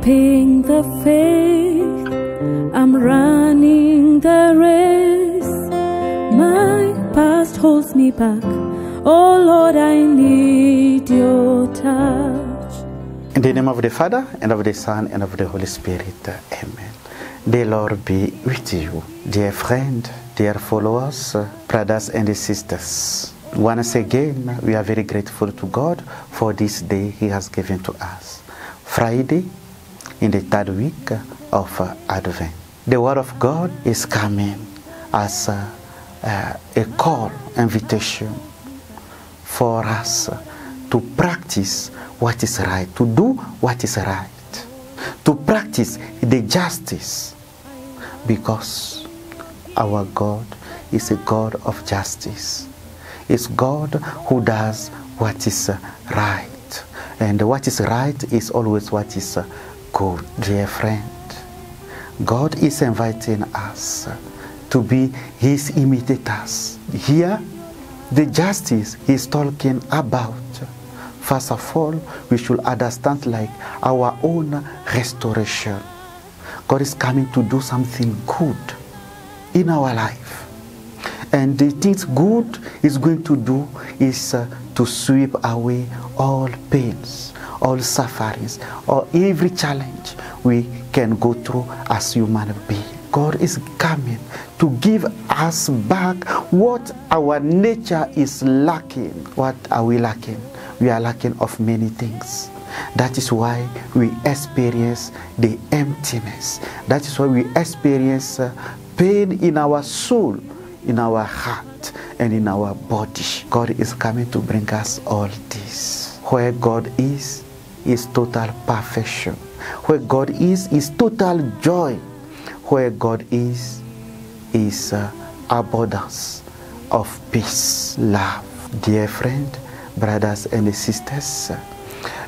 keeping the faith. I'm running the race. My past holds me back. Oh Lord, I need your touch. In the name of the Father, and of the Son, and of the Holy Spirit. Amen. The Lord be with you, dear friend, dear followers, brothers and sisters. Once again, we are very grateful to God for this day He has given to us. Friday, in the third week of uh, Advent. The Word of God is coming as a, a call, invitation for us to practice what is right, to do what is right, to practice the justice, because our God is a God of justice. It's God who does what is right. And what is right is always what is good, dear friend. God is inviting us to be His imitators. Here, the justice He's talking about. First of all, we should understand like our own restoration. God is coming to do something good in our life. And the things good is going to do is uh, to sweep away all pains, all sufferings, or every challenge we can go through as human beings. God is coming to give us back what our nature is lacking. What are we lacking? We are lacking of many things. That is why we experience the emptiness. That is why we experience uh, pain in our soul, in our heart, and in our body. God is coming to bring us all this. Where God is, is total perfection. Where God is, is total joy. Where God is, is uh, abundance of peace, love. Dear friend, brothers and sisters,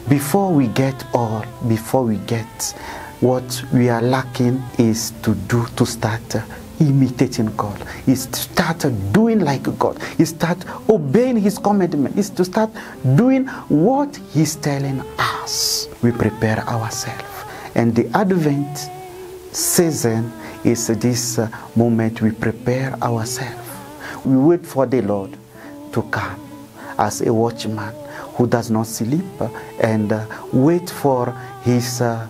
before we get all, before we get what we are lacking is to do, to start imitating God, is to start doing like God, is start obeying His commandment, is to start doing what He's telling us. We prepare ourselves. And the Advent season is this uh, moment we prepare ourselves. We wait for the Lord to come as a watchman who does not sleep and uh, wait for his uh,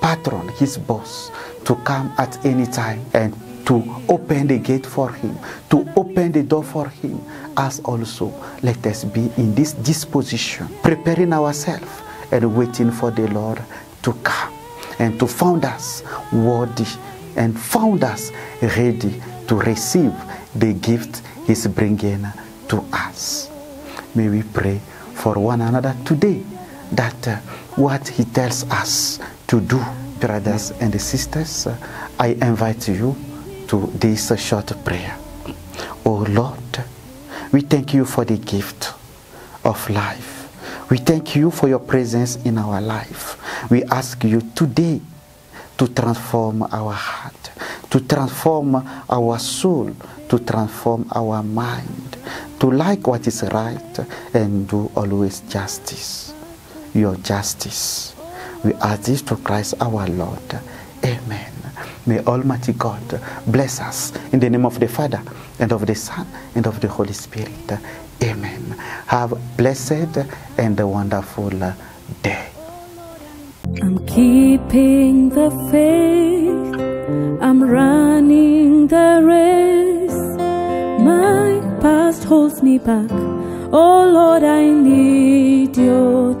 patron, his boss, to come at any time and to open the gate for him, to open the door for him. As also, let us be in this disposition, preparing ourselves and waiting for the Lord to come and to found us worthy and found us ready to receive the gift he's bringing to us. May we pray for one another today that uh, what he tells us to do, brothers and sisters, uh, I invite you to this short prayer. Oh Lord, we thank you for the gift of life. We thank you for your presence in our life. We ask you today to transform our heart, to transform our soul, to transform our mind, to like what is right and do always justice. Your justice. We ask this to Christ our Lord. Amen. May Almighty God bless us in the name of the Father and of the Son and of the Holy Spirit. Amen. Have blessed and a wonderful day. I'm keeping the faith. I'm running the race. My past holds me back. Oh Lord, I need your